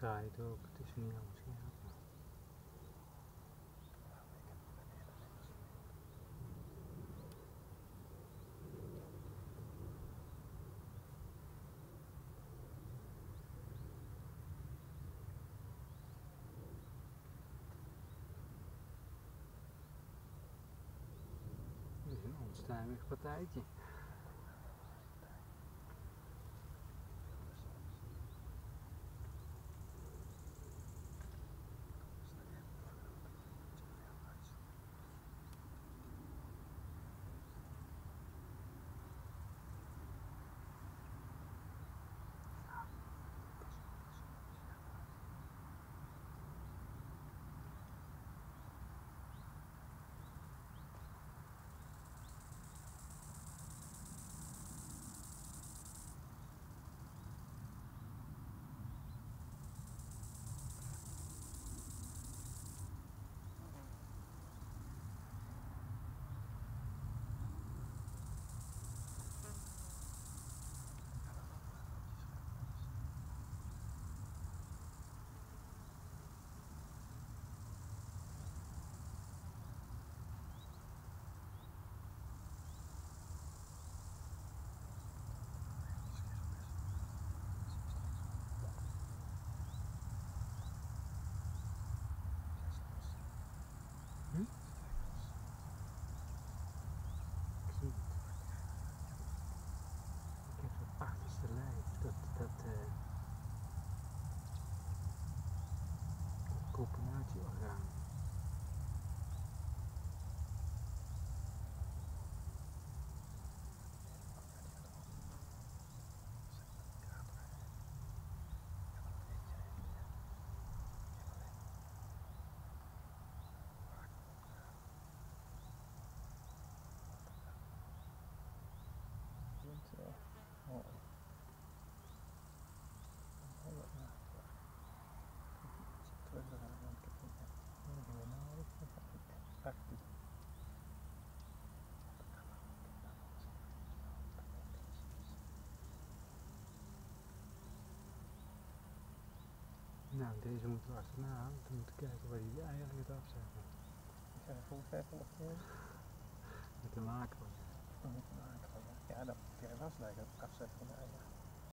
draai het ook, het is niet. Dit is een onstuimig partijtje. 对呀 Nou, deze moeten we achterna. We moeten kijken waar die eigenlijk het afzetten. Ik zeg, hoe ver van de Met de macro. Ja, dat moet je was lijken, het afzetten van de eieren.